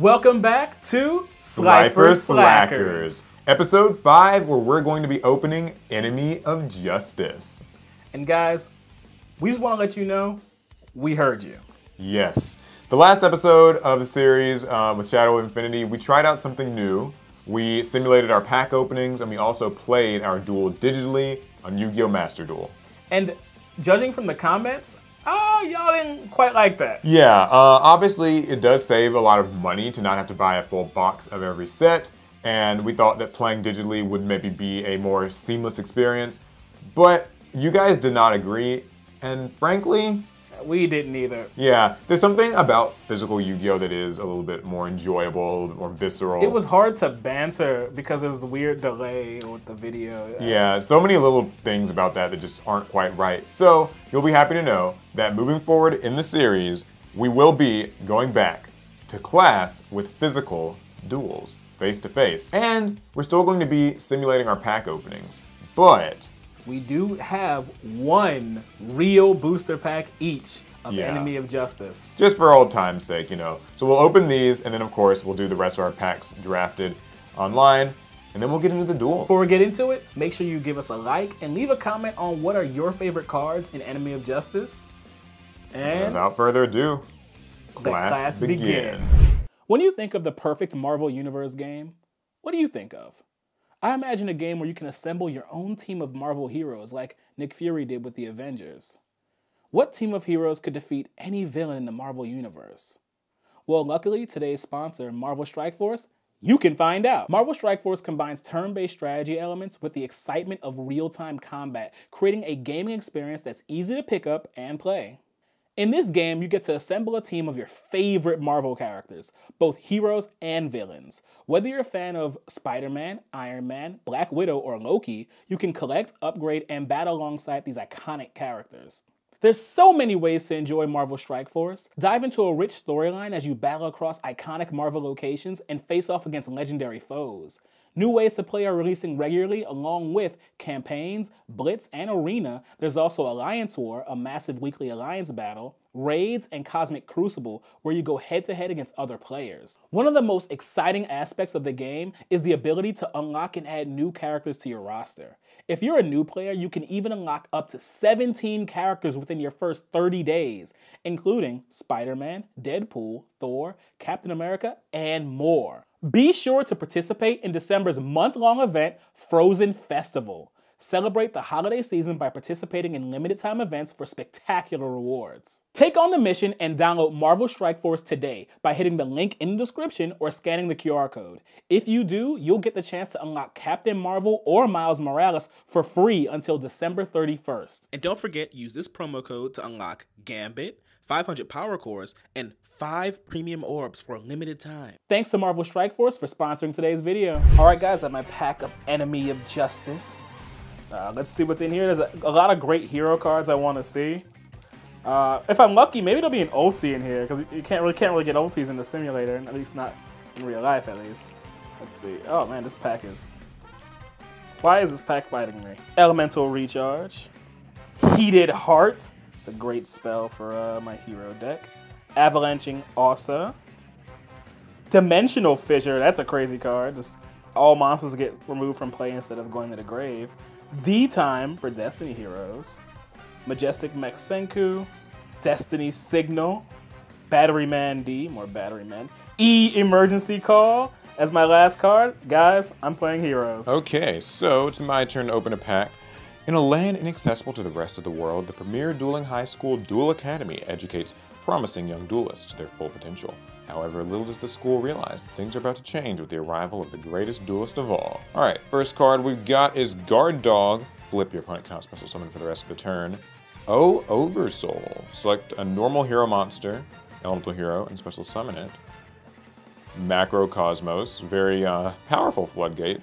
Welcome back to Slifer Slackers. Episode 5, where we're going to be opening Enemy of Justice. And guys, we just want to let you know we heard you. Yes. The last episode of the series uh, with Shadow of Infinity, we tried out something new. We simulated our pack openings and we also played our duel digitally on Yu Gi Oh! Master Duel. And judging from the comments, oh, y'all didn't quite like that. Yeah, uh, obviously it does save a lot of money to not have to buy a full box of every set, and we thought that playing digitally would maybe be a more seamless experience, but you guys did not agree, and frankly, We didn't either. yeah, there's something about physical Yu-Gi-Oh that is a little bit more enjoyable, a little bit more visceral. It was hard to banter because there's a weird delay with the video. Yeah, so many little things about that that just aren't quite right. So, you'll be happy to know that moving forward in the series, we will be going back to class with physical duels, face to face. And we're still going to be simulating our pack openings. But, We do have one real booster pack each of Yeah. Enemy of Justice. just for old time's sake, you know. So, we'll open these, and then, of course, we'll do the rest of our packs drafted online, and then we'll get into the duel. Before we get into it, make sure you give us a like and leave a comment on what are your favorite cards in Enemy of Justice. And Without further ado, class, class begins. begin. When you think of the perfect Marvel Universe game, what do you think of? I imagine a game where you can assemble your own team of Marvel heroes like Nick Fury did with the Avengers. What team of heroes could defeat any villain in the Marvel Universe? Well, luckily, today's sponsor, Marvel Strike Force, you can find out. Marvel Strike Force combines turn based strategy elements with the excitement of real time combat, creating a gaming experience that's easy to pick up and play. In this game, you get to assemble a team of your favorite Marvel characters, both heroes and villains. Whether you're a fan of Spider Man, Iron Man, Black Widow, or Loki, you can collect, upgrade, and battle alongside these iconic characters. There's so many ways to enjoy Marvel Strike Force. Dive into a rich storyline as you battle across iconic Marvel locations and face off against legendary foes. New ways to play are releasing regularly, along with campaigns, Blitz, and Arena. There's also Alliance War, a massive weekly alliance battle, Raids, and Cosmic Crucible, where you go head to head against other players. One of the most exciting aspects of the game is the ability to unlock and add new characters to your roster. If you're a new player, you can even unlock up to 17 characters within your first 30 days, including Spider Man, Deadpool, Thor, Captain America, and more. Be sure to participate in December's month long event, Frozen Festival. Celebrate the holiday season by participating in limited time events for spectacular rewards. Take on the mission and download Marvel Strike Force today by hitting the link in the description or scanning the QR code. If you do, you'll get the chance to unlock Captain Marvel or Miles Morales for free until December 31st. And don't forget, use this promo code to unlock Gambit, 500 power cores, and 5 premium orbs for a limited time. Thanks to Marvel Strike Force for sponsoring today's video. Alright guys, I have my pack of Enemy of Justice. Uh, let's see what's in here. There's a, a lot of great hero cards I want to see. Uh, if I'm lucky, maybe there'll be an ulti in here because you can't really can't really get ultis in the simulator, and at least not in real life, at least. Let's see. Oh man, this pack is. Why is this pack fighting me? Elemental Recharge, Heated Heart. A great spell for uh, my hero deck. Avalanching Aussa. Dimensional Fissure. That's a crazy card. Just all monsters get removed from play instead of going to the grave. D time for Destiny heroes. Majestic Mech Senku. Destiny Signal. Battery Man D, more Battery Man. E Emergency Call as my last card. Guys, I'm playing heroes. Okay, so it's my turn to open a pack. In a land inaccessible to the rest of the world, the premier dueling high school, Duel Academy, educates promising young duelists to their full potential. However, little does the school realize that things are about to change with the arrival of the greatest duelist of all. Alright, first card we've got is Guard Dog. Flip, your opponent cannot special summon for the rest of the turn. O Oversoul. Select a normal hero monster, elemental hero, and special summon it. Macrocosmos, very uh, powerful floodgate,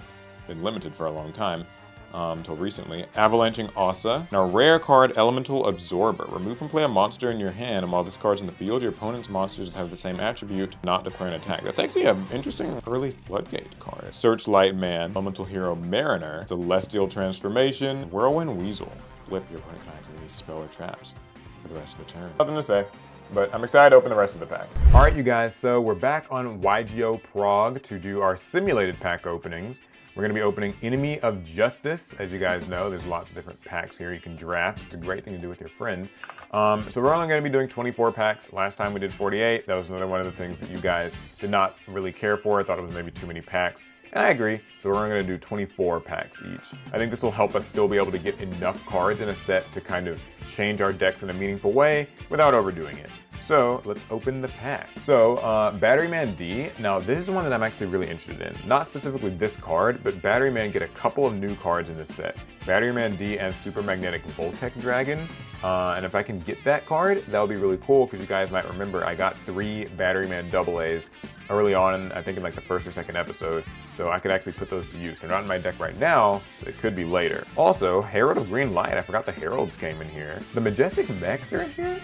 been limited for a long time um, until recently. Avalanching Aussa. Now, rare card Elemental Absorber. Remove from play a monster in your hand, and while this card's in the field, your opponent's monsters have the same attribute not declare an attack. That's actually an interesting early floodgate card. Searchlight Man, Elemental Hero Mariner, Celestial Transformation, Whirlwind Weasel. Flip your opponent can activate spell or traps for the rest of the turn. Nothing to say. but I'm excited to open the rest of the packs. All right, you guys, so we're back on YGO Prague to do our simulated pack openings. We're gonna be opening Enemy of Justice. As you guys know, there's lots of different packs here you can draft. It's a great thing to do with your friends. Um, so we're only gonna be doing 24 packs. Last time we did 48. That was another one of the things that you guys did not really care for. I thought it was maybe too many packs. And I agree, so we're only gonna do 24 packs each. I think this will help us still be able to get enough cards in a set to kind of change our decks in a meaningful way without overdoing it. So let's open the pack. So uh, Battery Man D, now this is one that I'm actually really interested in. Not specifically this card, but Battery Man get a couple of new cards in this set. Battery Man D and Super Magnetic Voltech Dragon. Uh, and if I can get that card, that would be really cool because you guys might remember I got three Battery Man double A's early on, I think in like the first or second episode. So I could actually put those to use. They're not in my deck right now, but it could be later. Also, Herald of Green Light, I forgot the Heralds came in here. The Majestic Mechs are in here?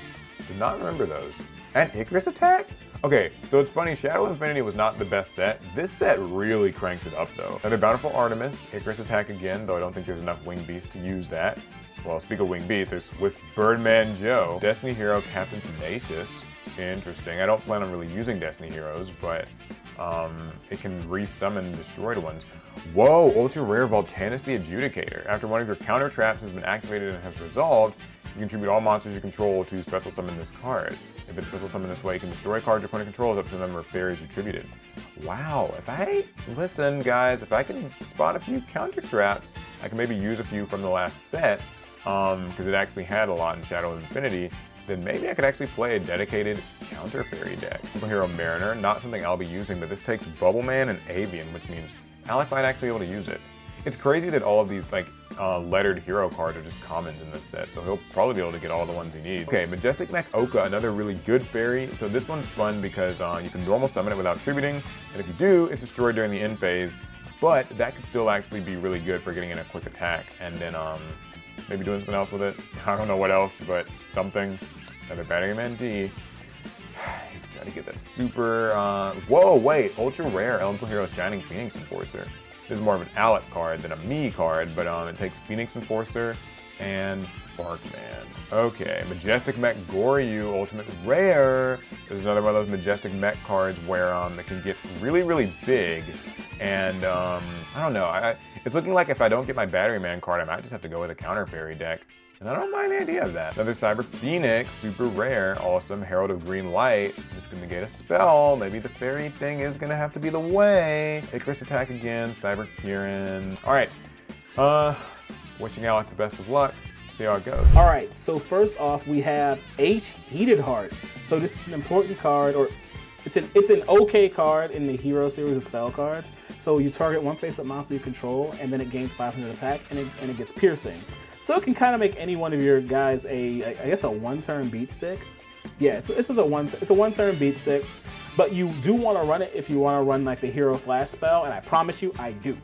Did not remember those. And Icarus Attack? Okay, so it's funny, Shadow Infinity was not the best set. This set really cranks it up though. Another Bountiful Artemis, Icarus Attack again, though I don't think there's enough Wing Beast to use that. Well, speak of Wing Beast, there's with Birdman Joe, Destiny Hero Captain Tenacious. Interesting. I don't plan on really using Destiny Heroes, but um, it can resummon destroyed ones. Whoa, ultra rare Voltanis the Adjudicator. After one of your counter traps has been activated and has resolved, you contribute all monsters you control to special summon this card. If it's special summoned this way, you can destroy cards your opponent controls up to the number of fairies attributed. Wow, if I, listen guys, if I can spot a few counter traps, I can maybe use a few from the last set, because um, it actually had a lot in Shadow of Infinity, then maybe I could actually play a dedicated counter fairy deck. Hero Mariner, not something I'll be using, but this takes Bubble Man and Avian, which means Alec might actually be able to use it. It's crazy that all of these like uh, lettered hero cards are just commons in this set, so he'll probably be able to get all the ones he needs. Okay, Majestic Mech Ohka, another really good fairy. So this one's fun because uh, you can normal summon it without tributing, and if you do, it's destroyed during the end phase, but that could still actually be really good for getting in a quick attack, and then um, maybe doing something else with it. I don't know what else, but something. Another Battery Man D. Try to get that super, uh, whoa, wait, ultra rare Elemental Heroes Shining Phoenix Enforcer. Is more of an Alec card than a me card, but um, it takes Phoenix Enforcer and Sparkman. Okay, Majestic Mech Goryu Ultimate Rare. This is another one of those Majestic Mech cards where um, it can get really, really big. And um, I don't know, I, it's looking like if I don't get my Battery Man card, I might just have to go with a Counter Fairy deck. And I don't mind the idea of that. Another Cyber Phoenix, super rare, awesome. Herald of Green Light, just gonna get a spell. Maybe the fairy thing is gonna have to be the way. Icarus attack again, Cyber Kirin. All right, uh, wishing Alec the best of luck. See how it goes. All right, so first off, we have eight Heated Hearts. So this is an important card, or it's an it's an okay card in the hero series of spell cards. So you target one face-up monster you control, and then it gains 500 attack, and it, and it gets piercing. So it can kind of make any one of your guys a, I guess, a one-turn beat stick. Yeah, so this is a one, it's a one-turn beat stick, but you do want to run it if you want to run like the hero flash spell, and I promise you, I do.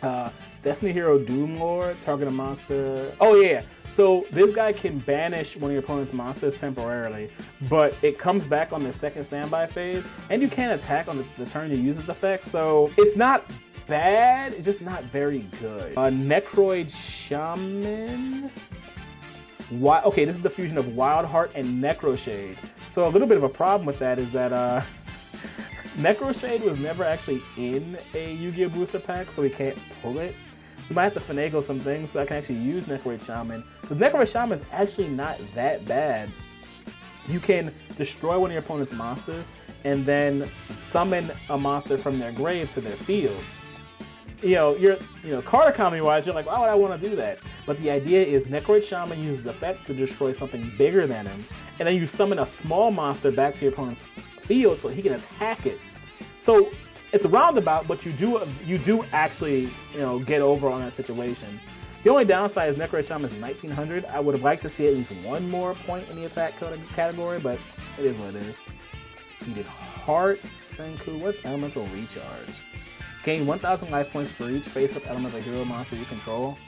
Uh, Destiny Hero Doom Lord, target a monster. Oh yeah, so this guy can banish one of your opponent's monsters temporarily, but it comes back on their second standby phase, and you can't attack on the, the turn you use this effect. So it's not bad, it's just not very good. Uh, Necroid Shaman. Why, okay, this is the fusion of Wild Heart and Necroshade. So a little bit of a problem with that is that uh, Necroshade was never actually in a Yu-Gi-Oh! booster pack, so we can't pull it. We might have to finagle some things so I can actually use Necroid Shaman. Because Necroid Shaman is actually not that bad. You can destroy one of your opponent's monsters and then summon a monster from their grave to their field you know, you're, you know, card economy wise, you're like, why would I want to do that? But the idea is Necroid Shaman uses effect to destroy something bigger than him, and then you summon a small monster back to your opponent's field so he can attack it. So it's a roundabout, but you do you do actually you know get over on that situation. The only downside is Necro Shaman is 1900. I would have liked to see at least one more point in the attack category, but it is what it is. Heated Heart, Senku, what's Elemental Recharge? Gain 1,000 life points for each face-up elemental hero monster you control.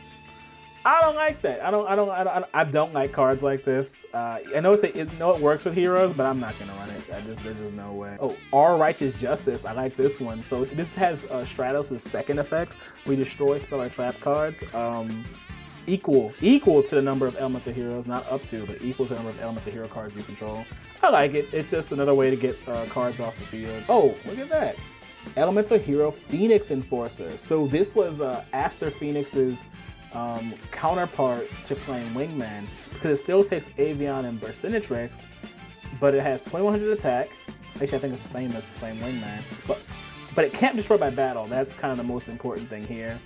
I don't like that. I don't. I don't. I don't. I don't like cards like this. Uh, I know it's a, it, know it works with heroes, but I'm not gonna run it. I just there's just no way. Oh, our righteous justice. I like this one. So this has uh, Stratos' second effect. We destroy spell or trap cards. Um, equal equal to the number of elemental heroes, not up to, but equal to the number of elemental hero cards you control. I like it. It's just another way to get uh, cards off the field. Oh, look at that. Elemental Hero Phoenix Enforcer. So this was uh, Aster Phoenix's um, counterpart to Flame Wingman because it still takes Avian and Burstinatrix, but it has 2100 attack. Actually, I think it's the same as Flame Wingman, but but it can't destroy by battle. That's kind of the most important thing here.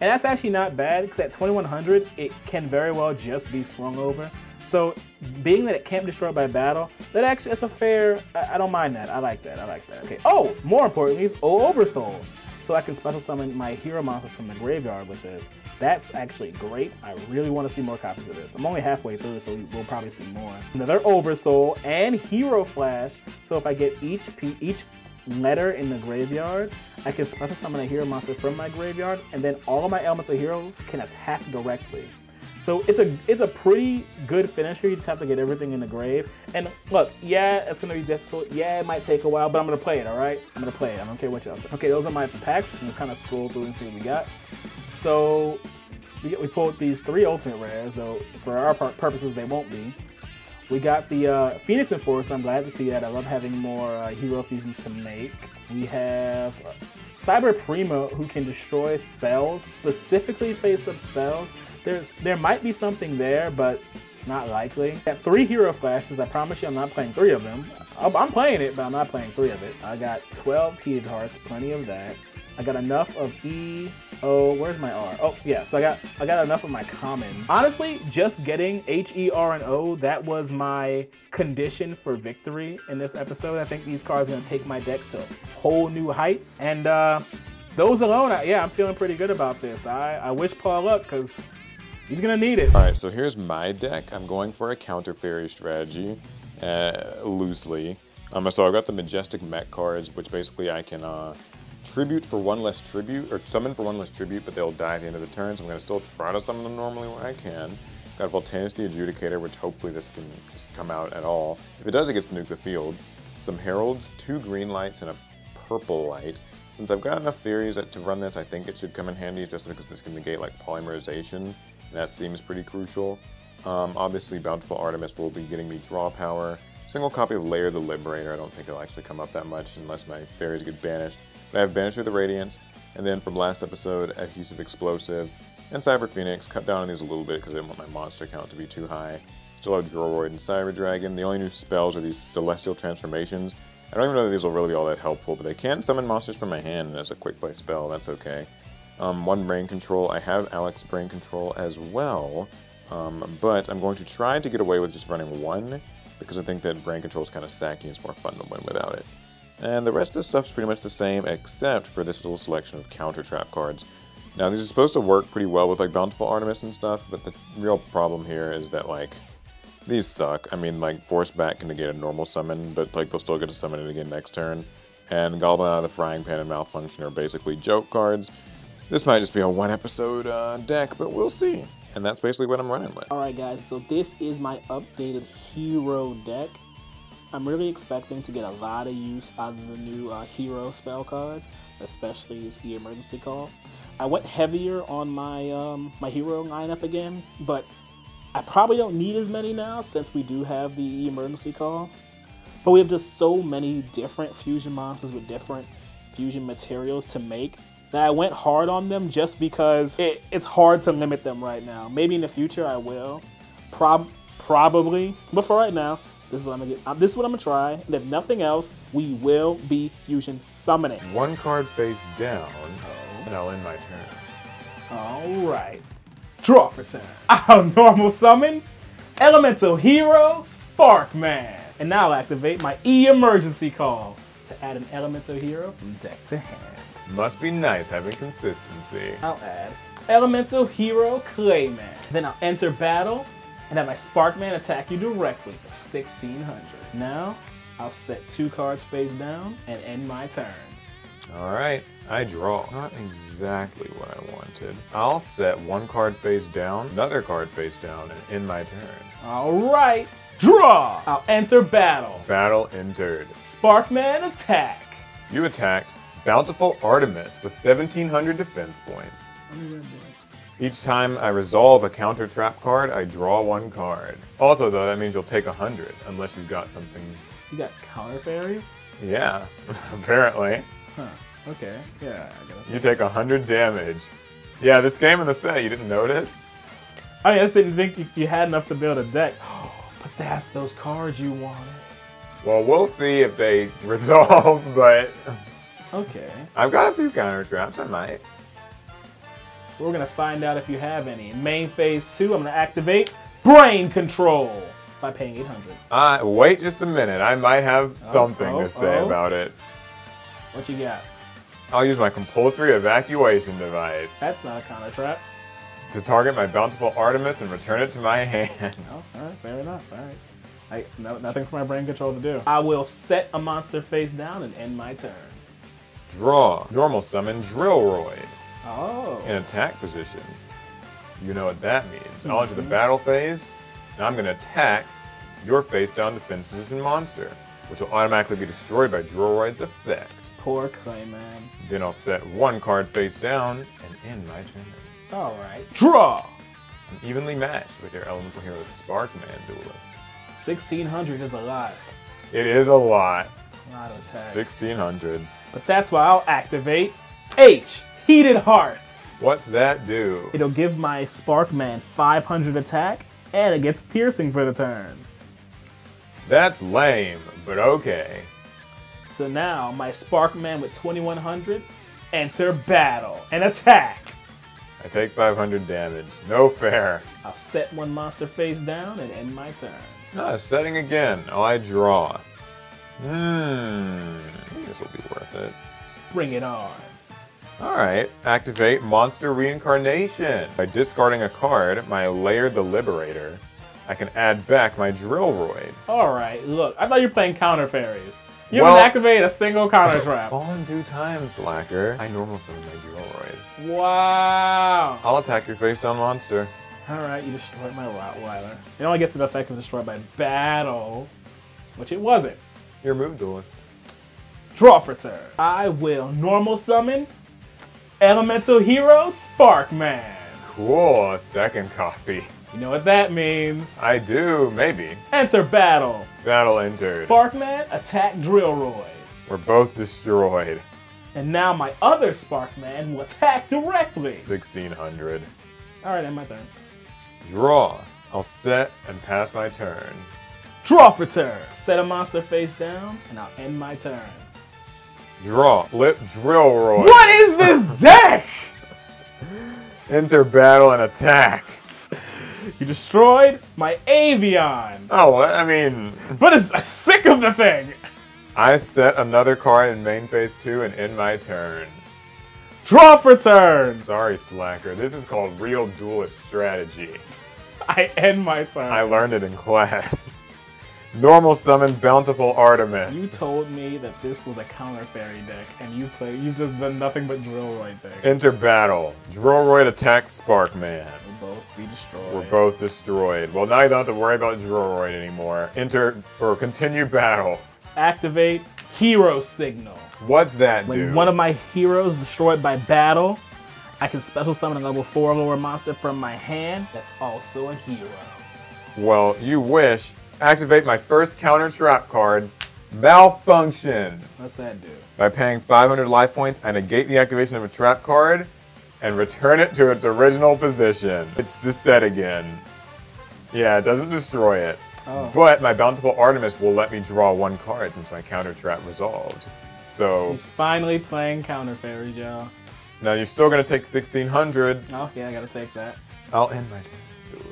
And that's actually not bad because at 2100, it can very well just be swung over. So being that it can't destroy by battle, that actually that's a fair. I, I, don't mind that. I like that. I like that. Okay. Oh, more importantly is O Oversoul. So I can special summon my hero monsters from the graveyard with this. That's actually great. I really want to see more copies of this. I'm only halfway through, so we'll probably see more. Another Oversoul and Hero Flash. So if I get each each letter in the graveyard, I can special summon a hero monster from my graveyard, and then all of my elemental heroes can attack directly. So it's a it's a pretty good finisher. You just have to get everything in the grave. And look, yeah, it's gonna be difficult. Yeah, it might take a while, but I'm gonna play it. All right, I'm gonna play it. I don't care what y'all Okay, those are my packs. Gonna kind of scroll through and see what we got. So we, get, we pulled these three ultimate rares, though for our purposes they won't be. We got the uh, Phoenix Enforcer. I'm glad to see that. I love having more uh, hero fusions to make. We have Cyber Prima, who can destroy spells, specifically face-up spells. There's there might be something there, but not likely. Got three hero flashes. I promise you, I'm not playing three of them. I'm playing it, but I'm not playing three of it. I got 12 heated hearts, plenty of that. I got enough of E, O, where's my R? Oh, yeah, so I got I got enough of my common. Honestly, just getting H, E, R, and O, that was my condition for victory in this episode. I think these cards are gonna take my deck to whole new heights. And uh, those alone, I, yeah, I'm feeling pretty good about this. I, I wish Paul luck, because he's gonna need it. All right, so here's my deck. I'm going for a counter fairy strategy, uh, loosely. Um, so I've got the Majestic Mech cards, which basically I can uh, tribute for one less tribute, or summon for one less tribute, but they'll die at the end of the turn, so I'm to still try to summon them normally when I can. Got Voltanis the Adjudicator, which hopefully this can just come out at all. If it does, it gets to nuke the field. Some Heralds, two green lights, and a purple light. Since I've got enough fairies to run this, I think it should come in handy just because this can negate like polymerization, that seems pretty crucial. Um, obviously, Bountiful Artemis will be getting me draw power. Single copy of Layard the Liberator, I don't think it'll actually come up that much unless my fairies get banished. But I have Banisher the Radiance, and then from last episode, Adhesive Explosive, and Cyber Phoenix. Cut down on these a little bit because I didn't want my monster count to be too high. Still have Droid and Cyber Dragon. The only new spells are these Celestial Transformations. I don't even know that these will really be all that helpful, but they can summon monsters from my hand as a quick play spell, that's okay. Um, one Brain Control, I have Alex Brain Control as well, um, but I'm going to try to get away with just running one, because I think that Brain Control is kind of sacky and it's more fun to win without it. And the rest of the stuff's pretty much the same, except for this little selection of counter trap cards. Now, these are supposed to work pretty well with, like, Bountiful Artemis and stuff, but the real problem here is that, like, these suck. I mean, like, Force Back can negate a normal summon, but, like, they'll still get to summon it again next turn. And Goblin Out of the Frying Pan and Malfunction are basically joke cards. This might just be a one-episode uh, deck, but we'll see. And that's basically what I'm running with. Alright guys, so this is my updated hero deck. I'm really expecting to get a lot of use out of the new uh, hero spell cards, especially his E-Emergency Call. I went heavier on my um, my hero lineup again, but I probably don't need as many now since we do have the emergency call. But we have just so many different fusion monsters with different fusion materials to make that I went hard on them just because it, it's hard to limit them right now. Maybe in the future I will. Prob probably. But for right now, this is what I'm gonna get. Uh, this is what I'm gonna try, and if nothing else, we will be fusion summoning. One card face down, oh. and I'll end my turn. All right. Draw for turn. Our normal summon, Elemental Hero, Sparkman. And now I'll activate my E-Emergency Call to add an Elemental Hero from deck to hand. Must be nice having consistency. I'll add Elemental Hero Clayman. Then I'll enter battle and have my Sparkman attack you directly for 1600. Now, I'll set two cards face down and end my turn. All right, I draw. Not exactly what I wanted. I'll set one card face down, another card face down, and end my turn. All right, draw! I'll enter battle. Battle entered. Sparkman attack. You attacked Bountiful Artemis with 1700 defense points. Each time I resolve a counter trap card, I draw one card. Also, though, that means you'll take 100 unless you've got something. You got counter fairies? Yeah, apparently. Huh. Okay. Yeah. I got You take 100 damage. Yeah, this game in the set, you didn't notice? I just didn't think you, you had enough to build a deck. but that's those cards you wanted. Well, we'll see if they resolve, but Okay. I've got a few counter traps, I might. We're gonna find out if you have any. In main phase two, I'm gonna activate Brain Control by paying 800. Uh, wait just a minute, I might have something oh, to say oh. about it. What you got? I'll use my compulsory evacuation device That's not a counter trap. to target my bountiful Artemis and return it to my hand. Oh, all right, fair enough. All right. I, no, nothing for my brain control to do. I will set a monster face down and end my turn. Draw. Normal summon Drillroid Oh. in attack position. You know what that means. I'll enter the Mhm. battle phase, and I'm going to attack your face down defense position monster, which will automatically be destroyed by Drillroid's effect. Poor Clayman. Then I'll set one card face down and end my turn. All right. Draw. I'm evenly matched with your elemental hero Sparkman duelist. 1600 is a lot. It is a lot. A lot of attack. 1600. But that's why I'll activate H, Heated Heart. What's that do? It'll give my Sparkman 500 attack, and it gets piercing for the turn. That's lame, but okay. So now my Sparkman with 2100 enter battle and attack. I take 500 damage. No fair. I'll set one monster face down and end my turn. Ah, setting again. Oh, I draw. Hmm. This will be worth it. Bring it on. Alright, activate Monster Reincarnation. By discarding a card, my Layard the Liberator, I can add back my Drillroid. All right, look, I thought you were playing counter fairies. You Well- haven't activated a single counter trap. Fallen two times, Slacker. I normal summon my Drillroid. wow. I'll attack your face down monster. All right, you destroyed my Wroughtweiler. It only gets an effect of destroyed by battle, which it wasn't. Your move, duelist. Draw for turn. I will normal summon Elemental Hero Sparkman. Cool, second copy. You know what that means. I do, maybe. Enter battle. Battle entered. Sparkman attack Drillroid. We're both destroyed. And now my other Sparkman will attack directly. 1600. All right, end my turn. Draw. I'll set and pass my turn. Draw for turn. Set a monster face down, and I'll end my turn. Draw. Flip Drillroid. What is this deck? Enter battle and attack. You destroyed my Avian. Oh, I mean, But it's I'm sick of the thing. I set another card in main phase 2 and end my turn. Draw for turn. Sorry, Slacker. This is called real duelist strategy. I end my turn. I learned it in class. Normal summon Bountiful Artemis. You told me that this was a counter fairy deck, and you play. You've just done nothing but Drillroid things. Enter battle. Drillroid attacks Sparkman. We'll both be destroyed. We're both destroyed. Well, now you don't have to worry about Drillroid anymore. Enter or continue battle. Activate Hero Signal. What's that dude? When do? one of my heroes destroyed by battle, I can special summon a level 4 lower monster from my hand that's also a hero. Well, you wish. Activate my first counter trap card, Malfunction. What's that do? By paying 500 life points, I negate the activation of a trap card and return it to its original position. It's just set again. Yeah, it doesn't destroy it. Oh. But my Bountiful Artemis will let me draw one card since my counter trap resolved. So He's finally playing counter fairies, y'all. now you're still gonna take 1600. Oh, yeah, I gotta take that. I'll end my turn.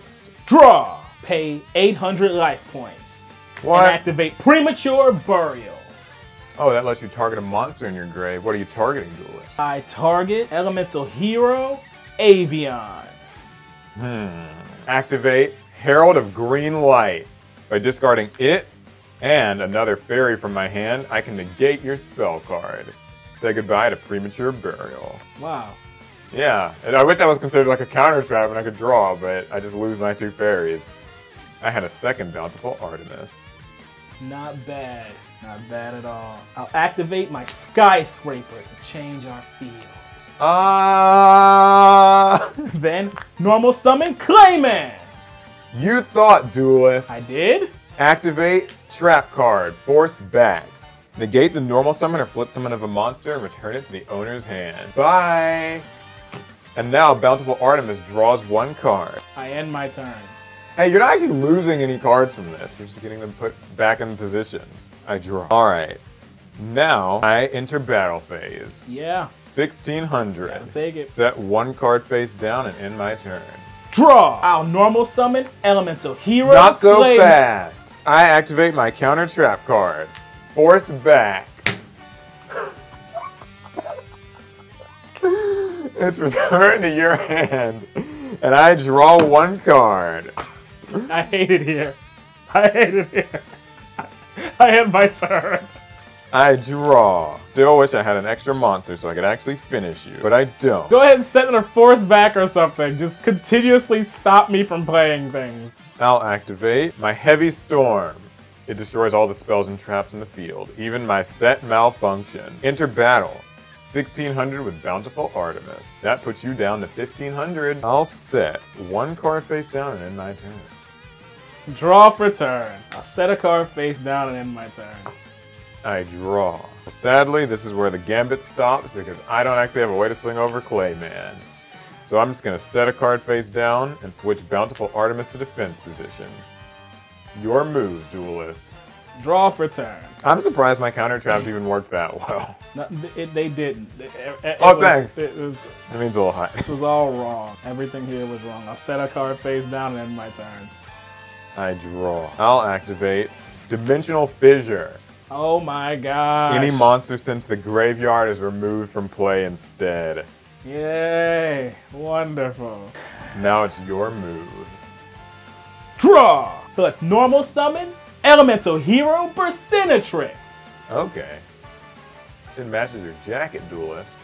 Draw! Pay 800 life points. What? And activate Premature Burial. Oh, that lets you target a monster in your grave. What are you targeting, Duelist? I target Elemental Hero Avian. Hmm. Activate Herald of Green Light. By discarding it and another fairy from my hand, I can negate your spell card. Say goodbye to Premature Burial. Wow. Yeah, and I wish that was considered like a counter trap and I could draw, but I just lose my two fairies. I had a second Bountiful Artemis. Not bad. Not bad at all. I'll activate my Skyscraper to change our field. Ah! Then normal summon Clayman. you thought, duelist. I did? Activate trap card, forced back. Negate the normal summon or flip summon of a monster and return it to the owner's hand. Bye! And now Bountiful Artemis draws one card. I end my turn. Hey, you're not actually losing any cards from this. You're just getting them put back in positions. I draw. Alright. Now I enter battle phase. Yeah, 1600. I'll take it. Set one card face down and end my turn. Draw. I'll normal summon Elemental Hero. Not so fast. I activate my counter trap card. Forced back. it's returned to your hand. And I draw one card. I hate it here. I hate it here. I end my turn. I draw. Still wish I had an extra monster so I could actually finish you, but I don't. Go ahead and set it a force back or something. Just continuously stop me from playing things. I'll activate my Heavy Storm. It destroys all the spells and traps in the field, even my set malfunction. Enter battle. 1600 with Bountiful Artemis. That puts you down to 1500. I'll set one card face down and end my turn. Draw for turn. I'll set a card face down and end my turn. I draw. Sadly, this is where the gambit stops because I don't actually have a way to swing over Clayman. So I'm just gonna set a card face down and switch Bountiful Artemis to defense position. Your move, duelist. Draw for turn. I'm surprised my counter traps even worked that well. No, it, they didn't. It- it Oh, was- thanks. It was, That means a little high. it was all wrong. Everything here was wrong. I'll set a card face down and end my turn. I draw. I'll activate Dimensional Fissure. Oh my god. Any monster sent to the graveyard is removed from play instead. Yay. Wonderful. Now it's your move. Draw. So it's normal summon, elemental hero, Burstinatrix. Okay. It matches your jacket, duelist.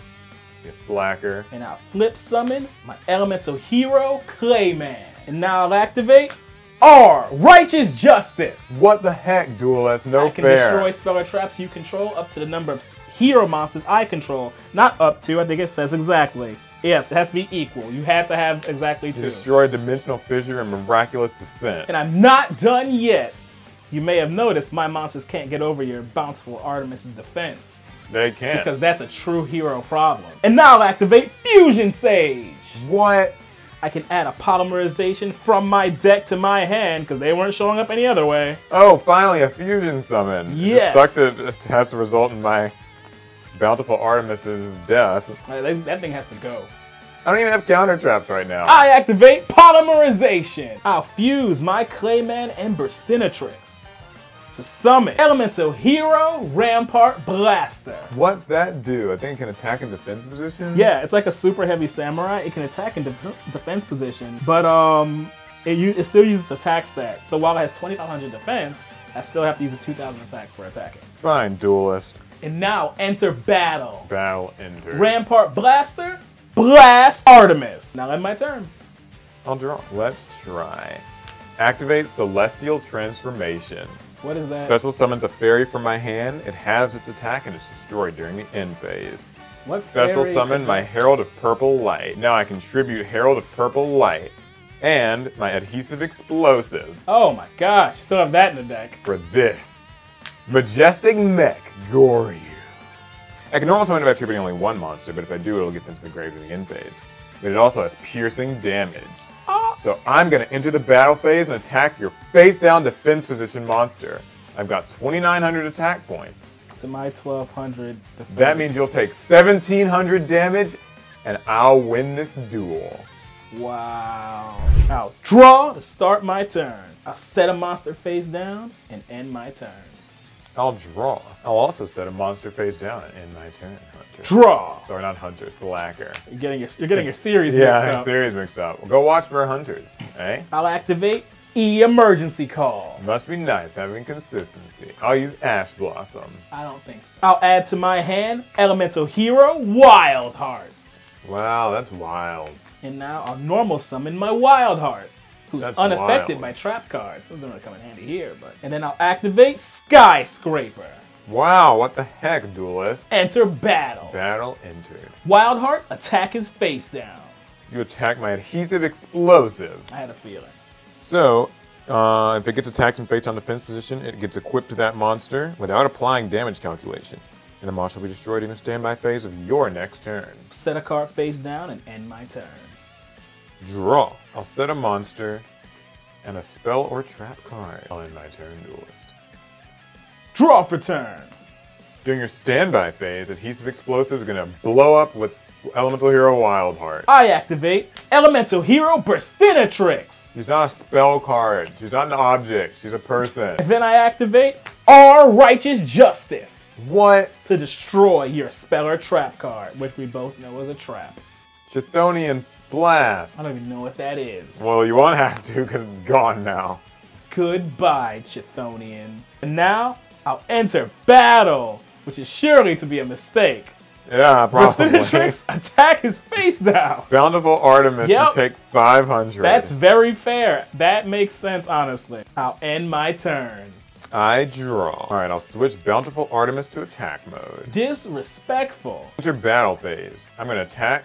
You slacker. And I'll flip summon my elemental hero, Clayman. And now I'll activate R, Righteous Justice. What the heck, duelist? No I can fair. destroy spell or traps you control up to the number of hero monsters I control. Not up to, I think it says exactly. Yes, it has to be equal. You have to have exactly two. Destroy Dimensional Fissure and Miraculous Descent. And I'm not done yet. You may have noticed my monsters can't get over your bountiful Artemis's defense. They can't. Because that's a true hero problem. And now I'll activate Fusion Sage. what? I can add a polymerization from my deck to my hand because they weren't showing up any other way. Oh, finally a fusion summon. It Yes. that it has to result in my bountiful Artemis's death. Uh, that that thing has to go. I don't even have counter traps right now. I activate polymerization. I'll fuse my Clayman and Burstinatrix to summon Elemental Hero Rampart Blaster. What's that do? I think it can attack in defense position? Yeah, it's like a super heavy samurai. It can attack in def- defense position, but um, it, it still uses attack stat. So while it has 2,500 defense, I still have to use a 2,000 attack for attacking. Fine, duelist. And now enter battle. Battle enter. Rampart Blaster, Blast Artemis. Now end my turn. I'll draw. Let's try. Activate Celestial Transformation. What is that? Special summons a fairy from my hand. It halves its attack and it's destroyed during the end phase. What Special summon my Herald of Purple Light. Now I contribute Herald of Purple Light and my Adhesive Explosive Oh my gosh, still have that in the deck. for this. Majestic Mech Goryu. I can normal summon if I only one monster, but if I do, it'll get sent to the grave in the end phase. But it also has piercing damage. So I'm gonna enter the battle phase and attack your face down defense position monster. I've got 2,900 attack points. To my 1200 defense. That means you'll take 1,700 damage, and I'll win this duel. Wow. I'll draw to start my turn. I'll set a monster face down and end my turn. I'll draw. I'll also set a monster face down in my turn, Hunter. Draw. Sorry, not Hunter, Slacker. You're getting your, you're getting series Yeah, mixed up. series mixed up. Well, go watch for Hunters, eh? I'll activate E emergency call. Must be nice having consistency. I'll use Ash Blossom. I don't think so. I'll add to my hand Elemental Hero Wild Heart. Wow, that's wild. And now I'll normal summon my Wild Heart, who's That's unaffected wild. by trap cards. Doesn't really come in handy here, but. And then I'll activate Skyscraper. Wow, what the heck, duelist? Enter battle. Battle entered. Wildheart, attack his face down. You attack my adhesive explosive. I had a feeling. So, uh, if it gets attacked and face on defense position, it gets equipped to that monster without applying damage calculation. And the monster will be destroyed in a standby phase of your next turn. Set a card face down and end my turn. Draw. I'll set a monster and a spell or trap card. I'll end my turn, duelist. Draw for turn. During your standby phase, adhesive explosive is gonna blow up with elemental hero Wildheart. I activate Elemental Hero Burstinatrix. She's not a spell card. She's not an object. She's a person. Then I activate our Righteous Justice What? to destroy your spell or trap card, which we both know is a trap. Chthonian Blast. I don't even know what that is. Well, you won't have to because it's gone now. Goodbye, Chthonian. And now I'll enter battle, which is surely to be a mistake. Yeah, probably. Attack his face down. Bountiful Artemis Yep. take 500. That's very fair. That makes sense, honestly. I'll end my turn. I draw. All right, I'll switch Bountiful Artemis to attack mode. Disrespectful. Enter battle phase. I'm gonna attack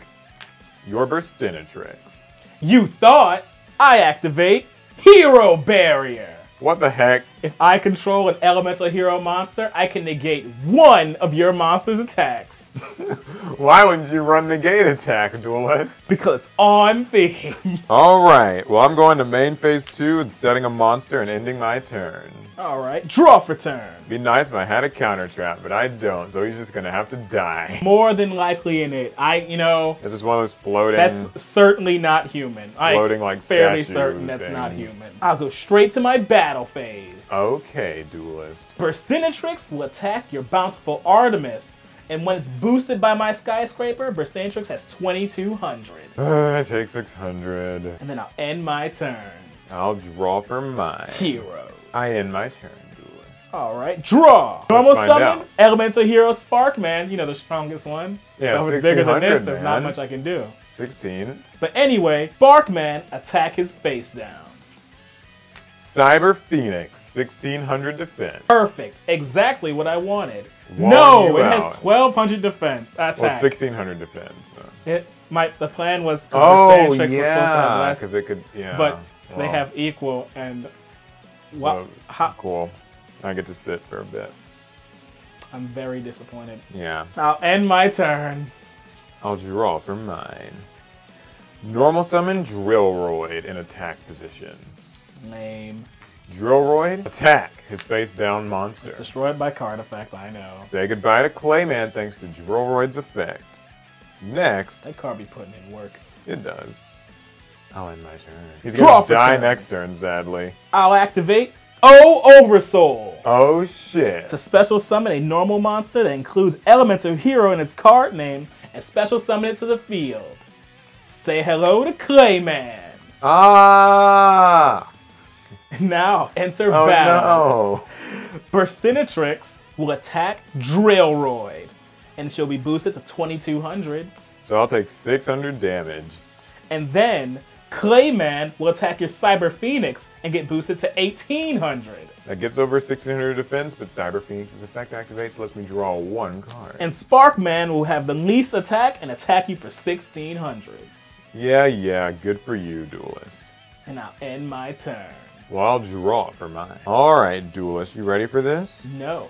your Burstinatrix. You thought I activate Hero Barrier. What the heck? If I control an elemental hero monster, I can negate one of your monster's attacks. Why wouldn't you run negate attack, duelist? because it's on theme. All right, well, I'm going to main phase two and setting a monster and ending my turn. Alright, draw for turn. Be nice if I had a counter trap, but I don't, so he's just gonna have to die. More than likely in it. I, you know, This is one of those floating. that's certainly not human. I'm Floating like fairly certain that's not human. I'll go straight to my battle phase. Okay, duelist. Burstinatrix will attack your bountiful Artemis, and when it's boosted by my skyscraper, Burstinatrix has 2200. Uh, I take 600. And then I'll end my turn. I'll draw for mine. Hero. I end my turn. Alright, draw! Normal summon, out. Elemental Hero Sparkman, you know, the strongest one. Yeah, so if it's bigger than 1600, this, there's not much I can do. 16. But anyway, Sparkman, attack his face down. Cyber Phoenix, 1600 defense. Perfect. Exactly what I wanted. Wall no, it out. has 1200 defense. Attack. Well, 1600 defense. so. It, my, the plan was Oh, Burstinatrix was supposed to have yeah, because it could, yeah. but they have equal and what? well, Cool. I get to sit for a bit. I'm very disappointed. Yeah. I'll end my turn. I'll draw for mine. Normal summon Drillroid in attack position. Name. Drillroid, attack his face down monster. It's destroyed by card effect. I know. Say goodbye to Clayman thanks to Drillroid's effect. Next, That card be putting in work. it does. I'll end my turn. He's Draw gonna die turn. next turn, sadly. I'll activate O Oversoul. Oh shit. It's a special summon a normal monster that includes Elemental Hero in its card name and special summon it to the field. Say hello to Clayman. Ah! Now enter Oh battle. no! Burstinatrix will attack Drillroid, and she'll be boosted to 2200. So I'll take 600 damage. And then Clayman will attack your Cyber Phoenix and get boosted to 1800. That gets over 1600 defense, but Cyber Phoenix's effect activates, lets me draw one card. And Sparkman will have the least attack and attack you for 1600. yeah, yeah, good for you, Duelist. And I'll end my turn. Well, I'll draw for mine. Alright, Duelist, you ready for this? No.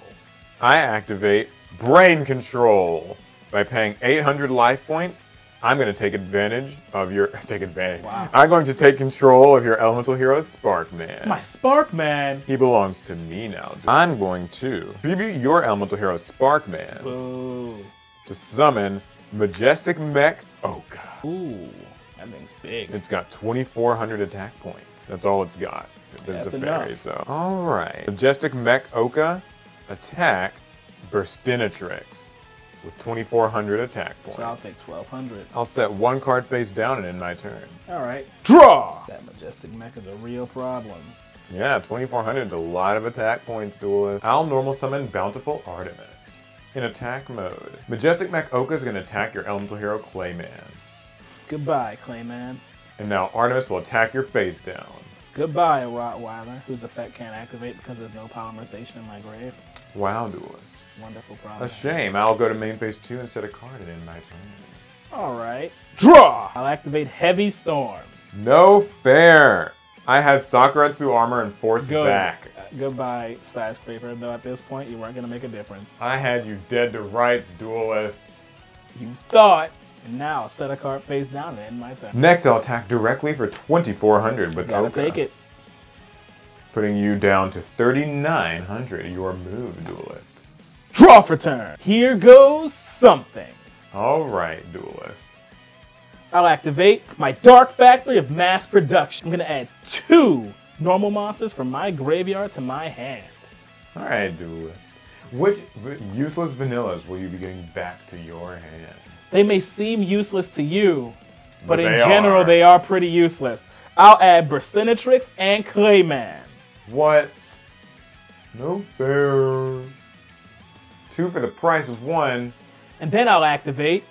I activate Brain Control. By paying 800 life points, I'm going to take advantage of your. Take advantage. Wow. I'm going to take control of your elemental hero, Sparkman. My Sparkman. He belongs to me now. I'm going to tribute your elemental hero, Sparkman, Ooh. to summon Majestic Mech Ohka. Ooh. That thing's big. It's got 2,400 attack points. That's all it's got. But it's That's a fairy, enough. so. Alright. Majestic Mech Ohka, attack Burstinatrix with 2,400 attack points. So I'll take 1200. I'll set one card face down and end my turn. Alright. Draw! That Majestic Mech is a real problem. Yeah, 2,400 is a lot of attack points, Duelist. I'll normal summon Bountiful Artemis. In attack mode, Majestic Mech Ohka is going to attack your elemental hero Clayman. Goodbye, Clayman. And now Artemis will attack your face down. Goodbye, Wroughtweiler, whose effect can't activate because there's no polymerization in my grave. Wow, Duelist. Wonderful A shame. I'll go to main phase two and set a card and end my turn. All right. Draw. I'll activate Heavy Storm. No fair. I have Sakuretsu armor and force Good. back. Uh, goodbye, Skyscraper. Though at this point, you weren't gonna make a difference. I had you dead to rights, Duelist. You thought. And now, set a card face down and end my turn. Next, I'll attack directly for 2400 with Gotta Ohka, take it. putting you down to 3900. Your move, Duelist. Draw for turn. Here goes something. All right, Duelist. I'll activate my Dark Factory of Mass Production. I'm gonna add two normal monsters from my graveyard to my hand. All right, Duelist. Which useless vanillas will you be getting back to your hand? They may seem useless to you, but, But in general, are. they are pretty useless. I'll add Burstinatrix and Clayman. What? No fair. Two for the price of one. And then I'll activate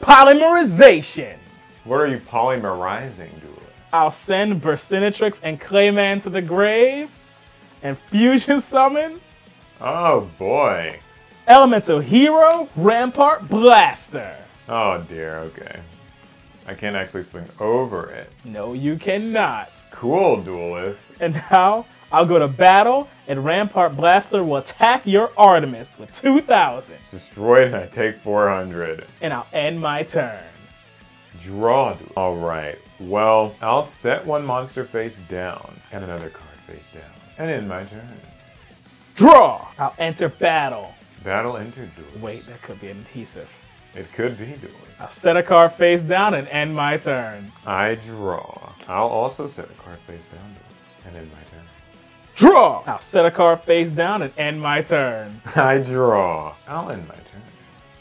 Polymerization. What are you polymerizing, Duelist? I'll send Burstinatrix and Clayman to the grave and fusion summon Oh boy. Elemental Hero Rampart Blaster. Oh dear, okay. I can't actually swing over it. No, you cannot. Cool, Duelist. And now I'll go to battle, and Rampart Blaster will attack your Artemis with 2,000. Destroyed and I take 400. And I'll end my turn. Draw. Du- Alright, well, I'll set one monster face down and another card face down. And end my turn. Draw! I'll enter battle. Battle entered, Duelist. Wait, that could be adhesive. It could be Duelist. I'll set a card face down and end my turn. I draw. I'll also set a card face down. And end my turn. Draw! I'll set a card face down and end my turn. I draw. I'll end my turn.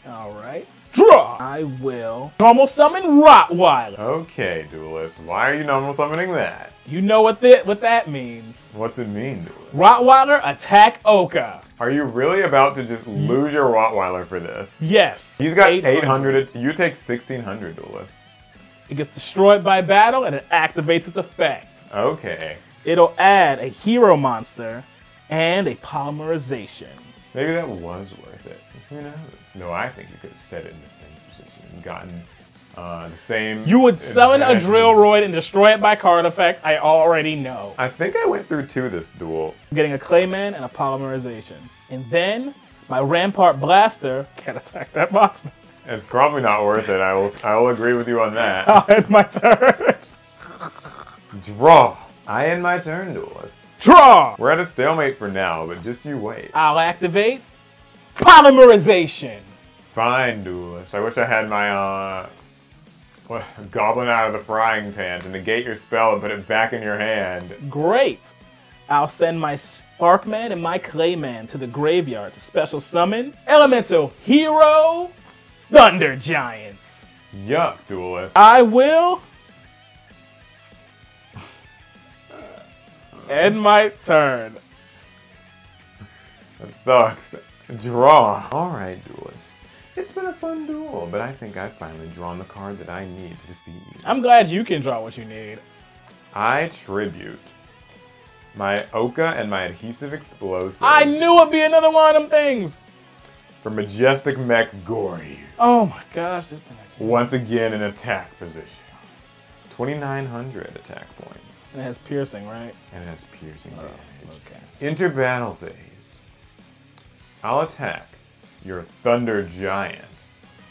Alright. Draw! I will normal summon Wroughtweiler. Okay, Duelist. Why are you normal summoning that? You know what, that what that means. What's it mean, Duelist? Wroughtweiler attack Ohka. Are you really about to just lose your Wroughtweiler for this? Yes. He's got 800. You take 1600, Duelist. It gets destroyed by battle and it activates its effect. Okay. It'll add a hero monster and a polymerization. Maybe that was worth it. Who knows? No, I think you could have set it in defense position and gotten uh, the same. You would summon a. Drillroid and destroy it by card effect. I already know. I think I went through two this duel. I'm getting a Clayman and a polymerization. And then my Rampart Blaster can attack that monster. It's probably not worth it. I will. I will agree with you on that. I'll end my turn. Draw. I end my turn, Duelist. Draw! We're at a stalemate for now, but just you wait. I'll activate polymerization. Fine, Duelist. I wish I had my uh, goblin out of the frying pan to negate your spell and put it back in your hand. Great. I'll send my Sparkman and my Clayman to the graveyard to special summon Elemental Hero Thunder Giants. Yuck, Duelist. I will end my turn. That sucks. Draw. Alright, Duelist. It's been a fun duel, but I think I've finally drawn the card that I need to defeat you. I'm glad you can draw what you need. I tribute my Ohka and my adhesive explosive I knew it'd be another one of them things. for Majestic Mech Goryu. Oh my gosh, this thing. Once again in attack position. 2,900 attack points. And it has piercing, right? And it has piercing oh, damage. Okay. Enter battle phase. I'll attack your Thunder Giant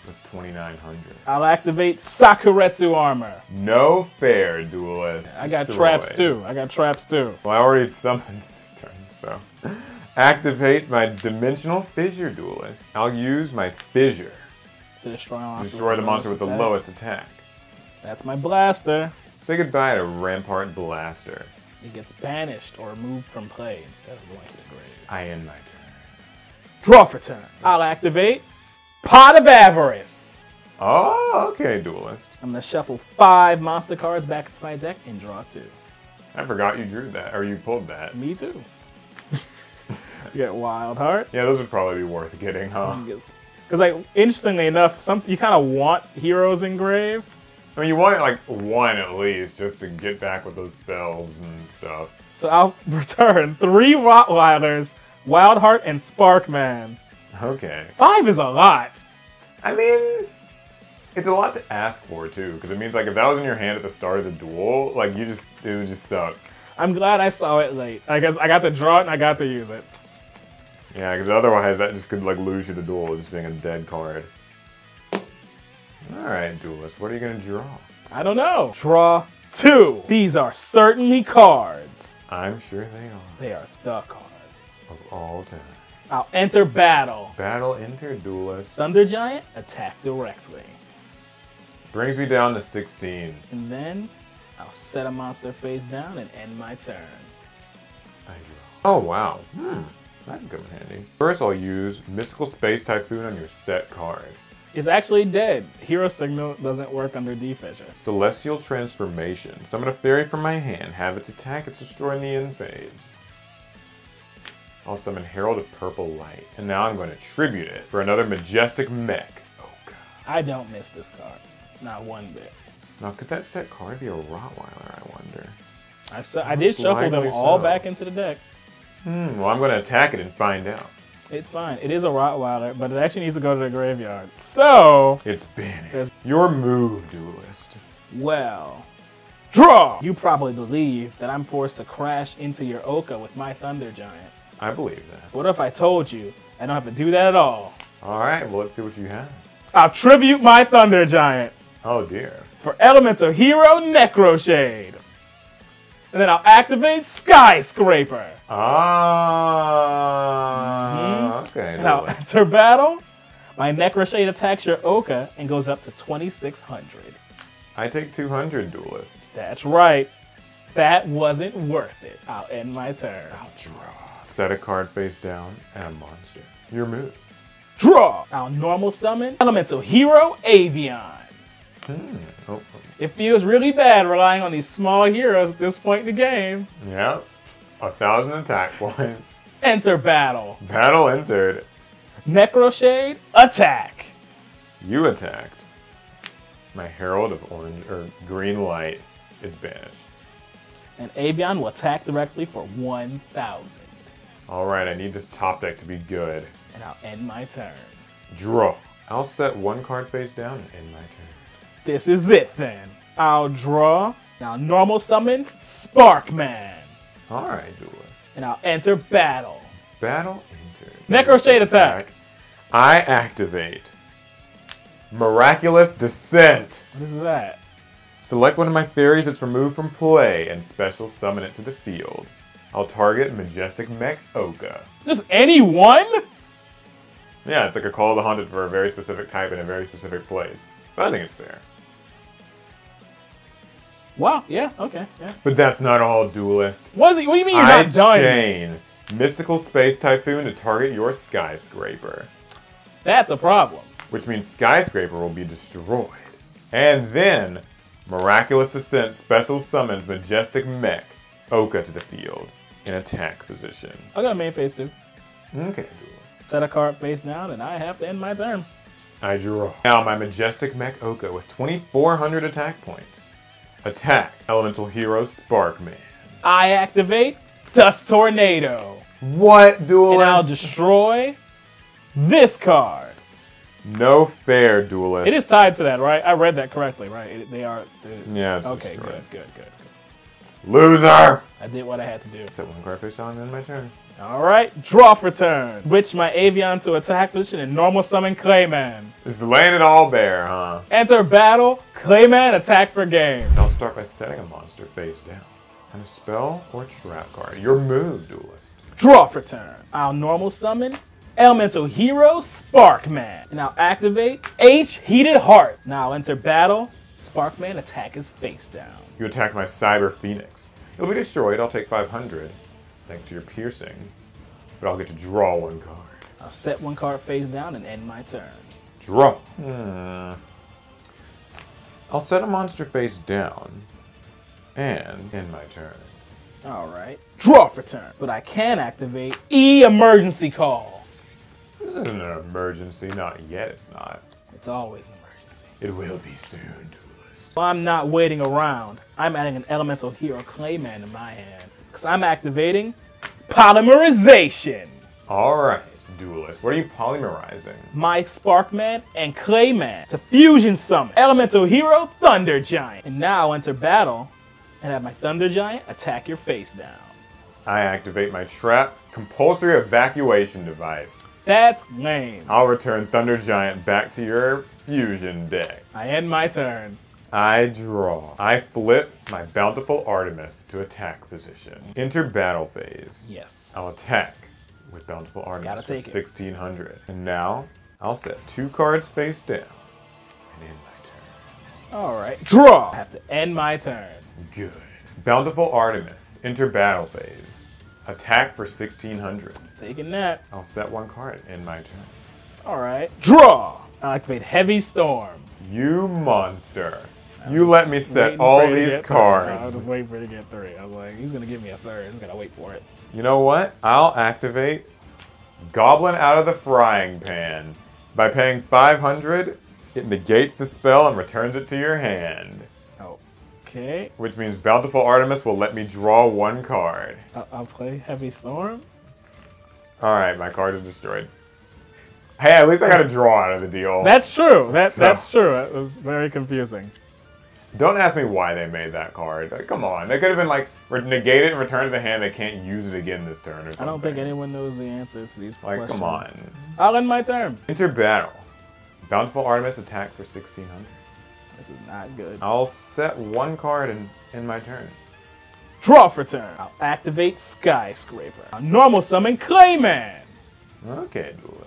with 2,900. I'll activate Sakuretsu armor. No fair, duelist. I got Destroy. traps too. I got traps too. Well, I already summoned this turn, so. Activate my Dimensional Fissure Duelist. I'll use my Fissure To destroy a monster. destroy the monster with the attack. lowest attack. That's my blaster. Say goodbye to Rampart Blaster. It gets banished or removed from play instead of going to the grave. I end my turn. Draw for turn. I'll activate Pot of Avarice. Oh, okay, Duelist. I'm gonna shuffle five monster cards back into my deck and draw two. I forgot you drew that, or you pulled that. Me too. Get Wild Heart. Yeah, those would probably be worth getting, huh? Because like interestingly enough, some you kind of want heroes engraved. I mean, you want like one at least, just to get back with those spells and stuff. So I'll return three Wroughtweilers, Wildheart, and Sparkman. Okay. Five is a lot. I mean, it's a lot to ask for too, because it means like if that was in your hand at the start of the duel, like you just it would just suck. I'm glad I saw it late. I guess I got to draw it and I got to use it. Yeah, because otherwise that just could like lose you the duel just being a dead card. All right, duelist, what are you gonna draw? I don't know. Draw two. These are certainly cards. I'm sure they are They are the cards. Of all time. I'll enter battle. Battle enter duelist Thunder Giant, attack directly. brings me down to 16. And then I'll set a monster face down and end my turn. I draw. Oh wow, hmm, that can come in handy. First, I'll use Mystical Space Typhoon on your set card. It's actually dead. Hero Signal doesn't work under D-Fissure. Celestial Transformation. Summon a fairy from my hand. Have its attack its destroy in the end phase. I'll summon Herald of Purple Light. And now I'm going to tribute it for another majestic mech. Oh god. I don't miss this card. Not one bit. Now could that set card be a Wroughtweiler, I wonder? I, I did shuffle them all so. back into the deck. Hmm, well I'm going to attack it and find out. It's fine. It is a Wroughtweiler, but it actually needs to go to the graveyard. So, It's banished. Your move, duelist. well, draw! You probably believe that I'm forced to crash into your Ohka with my Thunder Giant. I believe that. What if I told you I don't have to do that at all? Alright, well let's see what you have. I'll tribute my Thunder Giant Oh dear. for elements of Hero Necroshade. And then I'll activate Skyscraper. Ah, okay. And I'll duelist. enter battle. My Necroshade attacks your Ohka and goes up to 2600. I take 200, duelist. That's right. That wasn't worth it. I'll end my turn. Draw. Set a card face down and a monster. Your move. Draw! I'll normal summon Elemental Hero Avian. Hmm. Oh, oh, It feels really bad relying on these small heroes at this point in the game. yeah. A thousand attack points. Enter battle. Battle entered. Necroshade, attack. You attacked. My Herald of Orange or Green Light is banished. And Avian will attack directly for 1000. All right, I need this top deck to be good. And I'll end my turn. Draw. I'll set one card face down and end my turn. This is it then. I'll draw. Now normal summon Sparkman. All right, duelist. And I'll enter battle. Battle entered. Necroshade attack. I activate. Miraculous Descent. What is that? Select one of my fairies that's removed from play and special summon it to the field. I'll target Majestic Mech Ohka. Just any one? Yeah, it's like a Call of the Haunted for a very specific type in a very specific place. So I think it's fair. Wow, yeah, okay, yeah. But that's not all, Duelist. What, is it, what do you mean you're I not done? chain Mystical Space Typhoon to target your Skyscraper, That's a problem. which means Skyscraper will be destroyed. And then, Miraculous Descent special summons Majestic Mech Ohka to the field in attack position. I got a main phase two. Okay, Set a card face down, and I have to end my turn. I draw. Now my Majestic Mech Ohka with 2,400 attack points. Attack, Elemental Hero Sparkman. I activate Dust Tornado. What, Duelist? And I'll destroy this card. no fair, Duelist. It is tied to that, right? I read that correctly, right? It- they are. they- Yeah, it's Okay, good, good, good. Loser! I did what I had to do. Set one card face down and end my turn. All right, draw for turn. Switch my Avian to attack position and normal summon Clayman. This is land it all bare, huh? Enter battle, Clayman attack for game. I'll start by setting a monster face down. And a spell or trap card. Your move, Duelist. Draw for turn. I'll normal summon Elemental Hero Sparkman. And I'll activate H Heated Heart. Now I'll enter battle. Sparkman attack his face down. You attack my Cyber Phoenix. It'll be destroyed. I'll take 500, thanks to your piercing. But I'll get to draw one card. I'll set one card face down and end my turn. Draw. Hmm. I'll set a monster face down and end my turn. All right. Draw for turn. But I can activate E Emergency Call. This isn't an emergency. Not yet, it's not. It's always an emergency. It will be soon, I'm not waiting around, I'm adding an Elemental Hero Clayman in my hand. Because I'm activating Polymerization. Alright, duelist. What are you polymerizing? My Sparkman and Clayman to fusion summon Elemental Hero Thunder Giant. And now enter battle and have my Thunder Giant attack your face down. I activate my trap compulsory evacuation device. That's lame. I'll return Thunder Giant back to your fusion deck. I end my turn. I draw. I flip my Bountiful Artemis to attack position. Enter battle phase. Yes. I'll attack with Bountiful Artemis Gotta for take it. 1600. And now I'll set two cards face down and end my turn. All right. Draw. I have to end my turn. Good. Bountiful Artemis. Enter battle phase. Attack for 1600. Taking that. I'll set one card in my turn. All right. Draw. I activate Heavy Storm. You monster. You let me set all for you to these cards. I was just waiting for it to get three. I was like, he's gonna give me a third. I'm gonna wait for it. You know what? I'll activate Goblin out of the frying pan. By paying 500, it negates the spell and returns it to your hand. Okay. Which means Bountiful Artemis will let me draw one card. I'll, I'll play Heavy Storm. Alright, my card is destroyed. Hey, at least I got a draw out of the deal. That's true. That So- that's true. That was very confusing. Don't ask me why they made that card. Like, come on. They could have been like, negate it and return to the hand. They can't use it again this turn or something. I don't think anyone knows the answers to these Like, questions. come on. I'll end my turn. Enter battle. Bountiful Artemis attack for 1600. This is not good. I'll set one card in, in my turn. Draw for turn. I'll activate Skyscraper. I'll normal summon Clayman. Okay, duelist.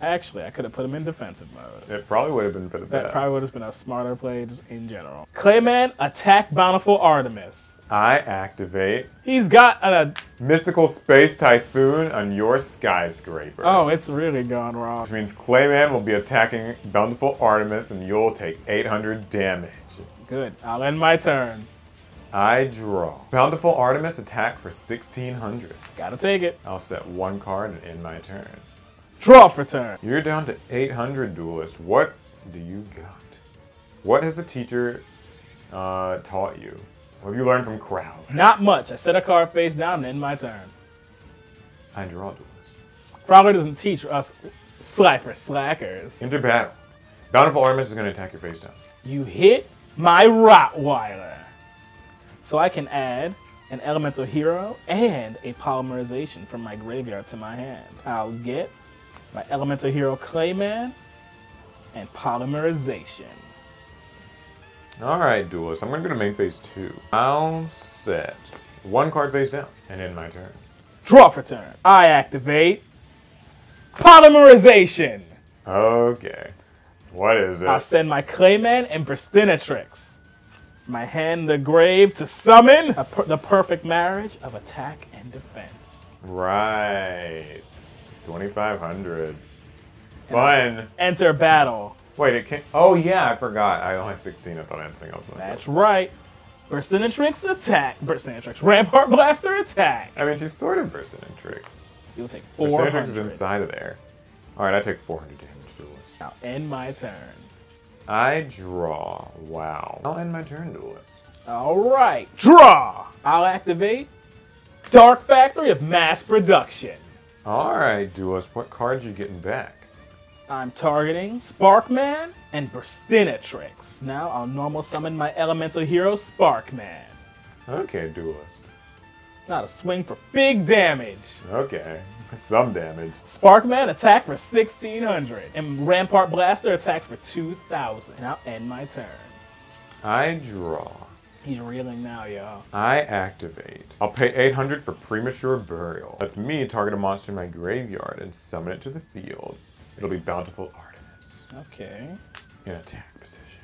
Actually, I could have put him in defensive mode. It probably would have been for the That probably would have been a smarter play just in general. Clayman, attack Bountiful Artemis. I activate He's got a. Mystical Space Typhoon on your skyscraper. Oh, it's really gone wrong. Which means Clayman will be attacking Bountiful Artemis and you'll take 800 damage. Good. I'll end my turn. I draw. Bountiful Artemis attack for 1600. Gotta take it. I'll set one card and end my turn. Draw for turn. You're down to 800, Duelist. What do you got? What has the teacher uh, taught you? What have you learned from Crowd? Not much. I set a card face down and end my turn. I draw, Duelist. Frogger doesn't teach us Slifer slackers. Into battle. Bountiful Artemis is going to attack your face down. You hit my Wroughtweiler. So I can add an elemental hero and a polymerization from my graveyard to my hand. I'll get my elemental hero Clayman and polymerization. Alright, Duelist. I'm going to go to main phase 2. I'll set one card face down and end my turn. Draw for turn. I activate polymerization. Okay. What is it? I'll send my Clayman and Burstinatrix. My hand the grave to summon a per- the perfect marriage of attack and defense. Right. 2500. Fun. Enter battle. Wait, it can't. Oh, yeah, I forgot. I only have 16. I thought I had something else. That's right. Burstinatrix attack. Burstinatrix. Rampart Blaster attack. I mean, she's sort of bursting in tricks. You'll take The 400. Sandrix is inside of there. Alright, I take 400 damage, Duelist. I'll end my turn. I draw. Wow. I'll end my turn, Duelist. All right. Draw. I'll activate Dark Factory of Mass Production. Alright, Duos, What cards are you getting back? I'm targeting Sparkman and Burstinatrix. Now I'll normal summon my elemental hero Sparkman. Okay, Duelist. Not a swing for big damage. Okay. Some damage. Sparkman attack for 1600 and Rampart Blaster attacks for 2000. And I'll end my turn. I draw. He's reeling now, y'all. I activate. I'll pay 800 for premature burial. That's me target a monster in my graveyard and summon it to the field. It'll be Bountiful Artemis Okay. in attack position.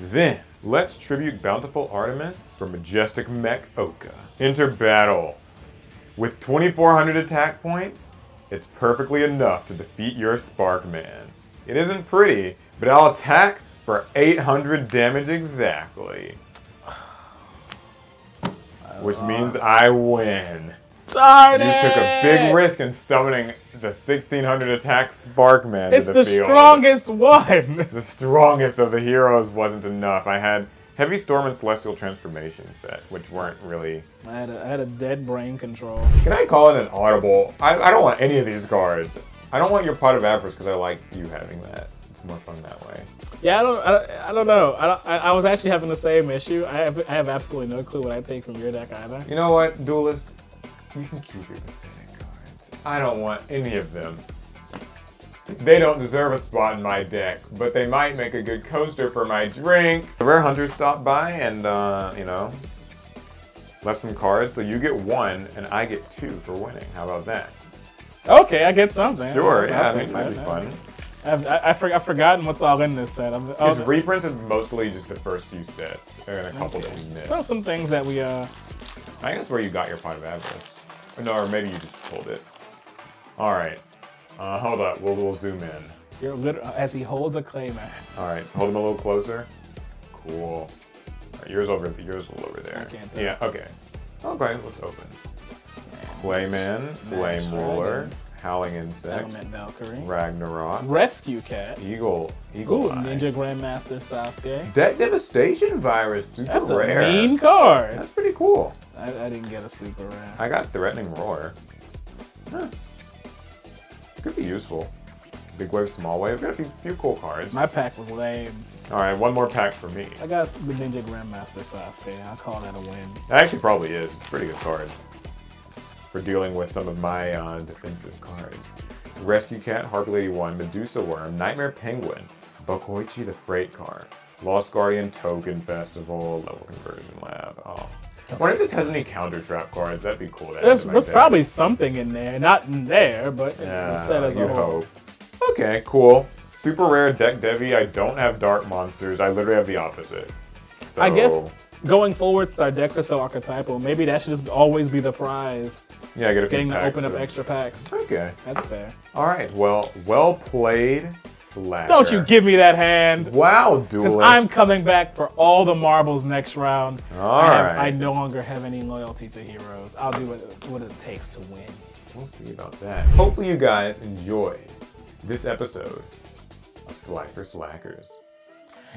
Then, let's tribute Bountiful Artemis for Majestic Mech Ohka. Enter battle. With 2400 attack points, it's perfectly enough to defeat your Sparkman. It isn't pretty, but I'll attack for 800 damage exactly. Which means I win. Darn You took a big risk in summoning the 1600 attack Sparkman It's to the, the field. strongest one. The strongest of the heroes wasn't enough. I had Heavy Storm and Celestial Transformation set, which weren't really. I had a, I had a dead brain control. Can I call it an audible? I, I don't want any of these cards. I don't want your pot of avarice because I like you having that. It's more fun that way. Yeah, I don't, I don't, I don't know. I, don't, I, I was actually having the same issue. I have, I have absolutely no clue what I take from your deck either. You know what, Duelist? You can keep your pathetic cards. I don't want any of them. They don't deserve a spot in my deck, but they might make a good coaster for my drink. The Rare Hunter stopped by and, uh, you know, left some cards. So you get one and I get two for winning. How about that? Okay, I get something. Sure, yeah, I think that'd be that. fun. I've, I, I for, I've forgotten what's all in this set. His oh, reprints are mostly just the first few sets, and a couple that we missed. so some things that we, uh, I think that's where you got your pot of avarice. Or no, or maybe you just pulled it. All right. Uh, hold up. We'll, we'll zoom in. you're lit- as he holds a claymore. All right. Hold him a little closer. Cool. Right, yours over. Yours a little over there. I can't tell. Yeah. Okay. Okay. Let's open. Clayman, Flame Ruler. Howling Insect, Element Valkyrie. Ragnarok, Rescue Cat. Eagle, Eagle Ooh, Eye. Ninja Grandmaster Sasuke. Deck Devastation Virus, super That's rare. a mean card. That's pretty cool. I, I didn't get a super rare. I got Threatening Roar. Huh. Could be useful. Big Wave, Small Wave. Got a few, few cool cards. My pack was lame. All right, one more pack for me. I got the Ninja Grandmaster Sasuke. I'll call that a win. It actually probably is. It's a pretty good card for dealing with some of my uh, defensive cards. Rescue Cat, Harpy Lady 1, Medusa Worm, Nightmare Penguin, Bokoichi the Freight Car, Lost Guardian Token Festival, Level Conversion Lab. Oh. I wonder if this has any counter trap cards. That'd be cool. to There's, there's probably something in there. Not in there, but Yeah, the as a whole. hope. Okay, cool. Super rare deck Devi. I don't have dark monsters. I literally have the opposite. So, I guess going forward, since our decks are so archetypal, maybe that should just always be the prize. yeah, I get a few Getting to open up extra packs. Okay. That's fair. All right. Well, well played, Slacker. Don't you give me that hand. Wow, Because duelist. I'm coming back for all the marbles next round. All I, have- right. I no longer have any loyalty to heroes. I'll do what, what it takes to win. We'll see about that. Hopefully, you guys enjoyed this episode of Slifer Slackers.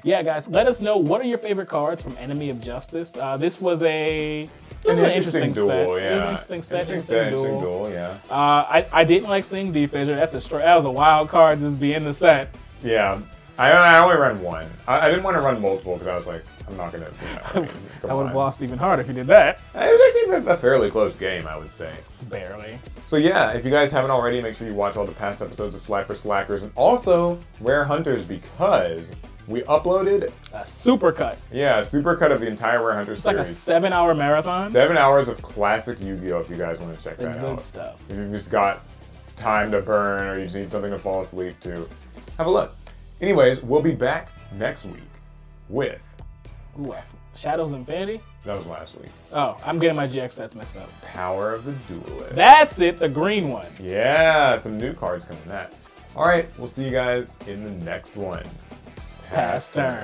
Yeah, guys, let us know what are your favorite cards from Enemy of Justice. Uh, this was a it was an interesting, interesting duel, set. yeah. It was an interesting set, Interesting, interesting, interesting duel. duel, yeah. Uh, I, I didn't like seeing D-Fissure. That's a that was a wild card just be in the set. Yeah. I, I only ran one. I, I didn't want to run multiple because I was like, I'm not gonna. You know, I mean, I would have lost even harder if you did that. It was actually a, a fairly close game, I would say. Barely. So yeah, if you guys haven't already, make sure you watch all the past episodes of Slifer Slackers and also Rare Hunters because we uploaded, A supercut. yeah, a supercut of the entire Rare Hunters It's like a series. seven-hour marathon. Seven hours of classic Yu-Gi-Oh! If you guys want to check the that good out. stuff. If you've just got time to burn or you just need something to fall asleep to, have a look. Anyways, we'll be back next week with Ooh, Shadows Infinity? that was last week. Oh, I'm getting my GX sets mixed up. Power of the Duelist. That's it, the green one. Yeah, some new cards coming in that. All right, we'll see you guys in the next one. Pass turn.